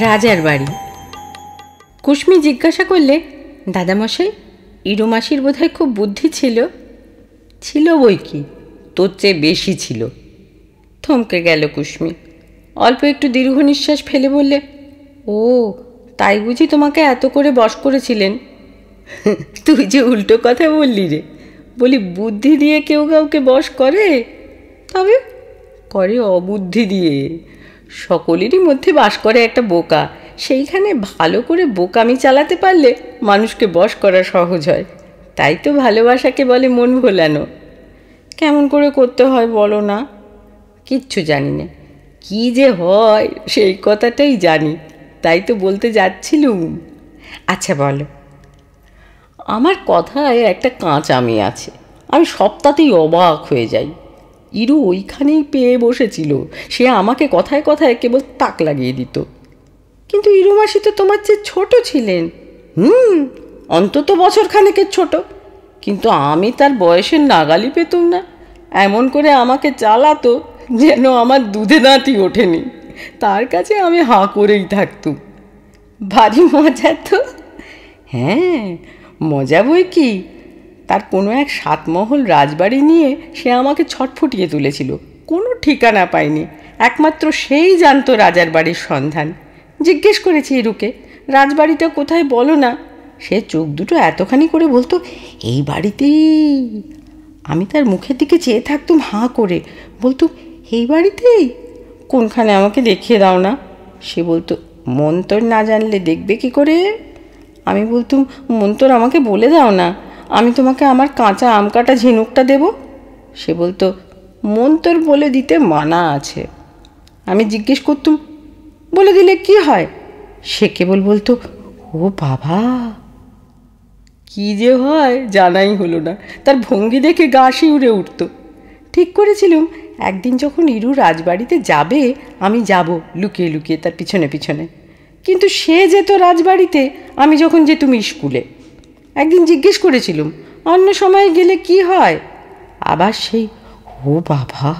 রাজার বাড়ি। কুশ্মি জিজ্ঞাসা করলে, দাদামশাই, ইরু মাসির বোধহয় খুব বুদ্ধি ছিল। ছিল বই কি? তোর চেয়ে বেশি ছিল। থমকে গেল কুশ্মি অল্প একটু দীর্ঘ নিঃশ্বাস ফেলে বললে, ও, তাই বুঝি তোমাকে এত করে বশ করেছিলেন? তুই যে উল্টো কথা বললি রে, বলি বুদ্ধি দিয়ে কেউ কাউকে বশ করে? তবে, করে অবুদ্ধি দিয়ে। সকলেরই মধ্যে বাস করে একটা বোকা। সেইখানে ভালো করে বোকামি চালাতে পারলে মানুষকে বশ করা সহজ হয়। তাই তো ভালোবাসাকে বলে মন ভোলানো। কেমন করে করতে হয় বলো না? কিচ্ছু জানি না। কী যে হয়, সেই কথাটাই জানি। তাই তো বলতে যাচ্ছিলুম। আচ্ছা বলো। আমার কথায় একটা কাঁচ আমি আছে। আমি সপ্তাহতেই অবাক হয়ে যাই। ইরু ওইখানেই পেয়ে বসেছিল। সে আমাকে কথায় কথায় কেবল তাক লাগিয়ে দিত। কিন্তু ইরু মাসি তো তোমার চেয়ে ছোট ছিলেন। হুম, অন্তত বছর খানেকের ছোট। কিন্তু আমি তার বয়সের নাগালি পেতুম না। এমন করে আমাকে চালাতো যেন আমার দুধে দাঁতই ওঠেনি। তার কাছে আমি হাঁ করেই থাকতুম। ভারী মজা তো? হ্যাঁ মজা বই কি? তার কোনো এক সাতমহল রাজবাড়ি নিয়ে সে আমাকে ছটফটিয়ে তুলেছিল। কোনো ঠিকানা পায়নি একমাত্র সেই জানতো রাজার বাড়ির সন্ধান। জিজ্ঞেস করেছি ইরুকে রাজবাড়িটা কোথায় বলো না? সে চোখ দুটো এতখানি করে বলতো, এই বাড়িতেই। আমি তার মুখের দিকে চেয়ে থাকতুম হাঁ করে। বলতো, এই বাড়িতেই? কোনখানে আমাকে দেখিয়ে দাও না? সে বলতো, মন্তর না জানলে দেখবে কি করে? আমি বলতুম, মন্তর আমাকে বলে দাও না। আমি তোমাকে আমার কাঁচা আম কাটা ঝিনুকটা দেব? সে বলতো, মন তোর বলে দিতে মানা আছে। আমি জিজ্ঞেস করতুম, বলে দিলে কি হয়? সে কেবল বলতো, ও বাবা, কি যে হয় জানাই হলো না। তার ভঙ্গি দেখে গা শিউরে উঠত। ঠিক করেছিলুম, একদিন যখন ইরু রাজবাড়িতে যাবে, আমি যাব লুকিয়ে লুকিয়ে তার পিছনে পিছনে। কিন্তু সে যেত রাজবাড়িতে, আমি যখন যেতুম স্কুলে। একদিন জিজ্ঞেস করেছিলুম, অন্য সময় গেলে কি হয়? আবার সেই, ও বাবা!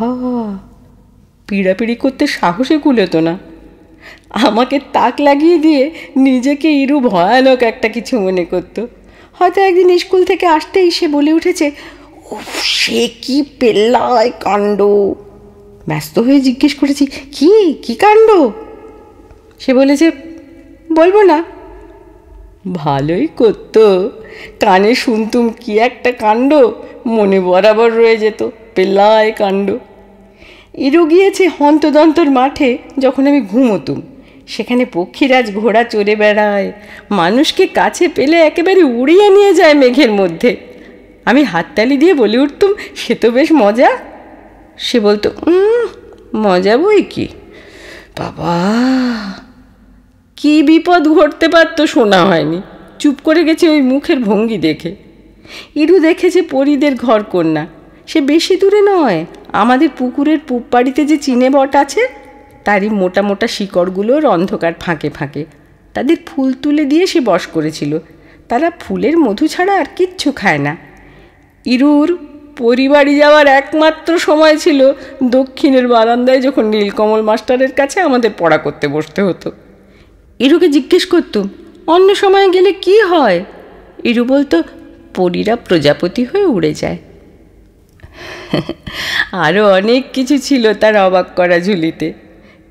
পিড়াপিড়ি করতে সাহসে কুলেতো না। আমাকে তাক লাগিয়ে দিয়ে নিজেকে ইরু ভয়ানক একটা কিছু মনে করতো। হয়তো একদিন স্কুল থেকে আসতেই সে বলে উঠেছে ও সে কি পেল্লায় কাণ্ড! ব্যস্ত হয়ে জিজ্ঞেস করেছি, কি কি কাণ্ড? সে বলেছে, বলব না। ভালোই করতো। কানে শুনতুম কি একটা কাণ্ড? মনে বরাবর রয়ে যেত পেল্লায় কাণ্ড। ইরু গিয়েছে হন্তদন্তর মাঠে যখন আমি ঘুমোতুম। সেখানে পক্ষীরাজ ঘোড়া চড়ে বেড়ায়। মানুষকে কাছে পেলে একেবারে উড়িয়ে নিয়ে যায় মেঘের মধ্যে। আমি হাততালি দিয়ে বলে উঠতুম, সে তো বেশ মজা। সে বলতো মজা বই কি? বাবা কি বিপদ ঘটতে পারতো শোনা হয়নি। চুপ করে গেছে ওই মুখের ভঙ্গি দেখে। ইরু দেখেছে পরীদের ঘর কন্যা সে বেশি দূরে নয়, আমাদের পুকুরের পূব বাড়িতে যে চিনে বট আছে, তারই মোটা মোটা শিকড়গুলোর অন্ধকার ফাঁকে ফাঁকে। তাদের ফুল তুলে দিয়ে সে বস করেছিল। তারা ফুলের মধু ছাড়া আর কিচ্ছু খায় না। ইরুর পরিবারই যাওয়ার একমাত্র সময় ছিল দক্ষিণের বারান্দায় যখন নীলকমল মাস্টারের কাছে আমাদের পড়া করতে বসতে হতো। ইরুকে জিজ্ঞেস করতুম অন্য সময় গেলে কি হয়? ইরু বলতো, পরীরা প্রজাপতি হয়ে উড়ে যায়। আরও অনেক কিছু ছিল তার অবাক করা ঝুলিতে,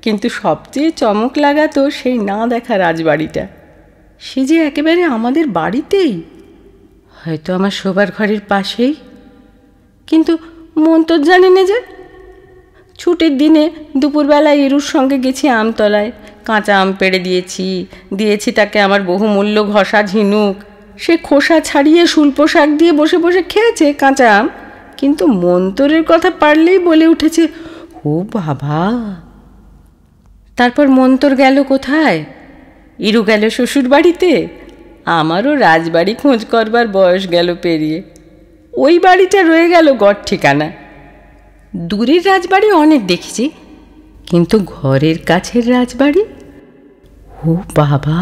কিন্তু সবচেয়ে চমক লাগাতো সেই না দেখা রাজবাড়িটা। সে যে একেবারে আমাদের বাড়িতেই। হয়তো আমার শোবার ঘরের পাশেই। কিন্তু মন তো জানি না যে, ছুটির দিনে দুপুরবেলা এরুর সঙ্গে গেছি আমতলায়। কাঁচা আম পেড়ে দিয়েছি দিয়েছি তাকে আমার বহুমূল্য ঘষা ঝিনুক। সে খোসা ছাড়িয়ে শুল্প শাক দিয়ে বসে বসে খেয়েছে কাঁচা আম। কিন্তু মন্তরের কথা পারলেই বলে উঠেছে, ও বাবা! তারপর মন্তর গেল কোথায়? ইরু গেল শ্বশুর বাড়িতে আমারও রাজবাড়ি খোঁজ করবার বয়স গেল পেরিয়ে। ওই বাড়িটা রয়ে গেল গড় ঠিকানা। দূরের রাজবাড়ি অনেক দেখেছি। কিন্তু ঘরের কাছের রাজবাড়ি? ও বাবা!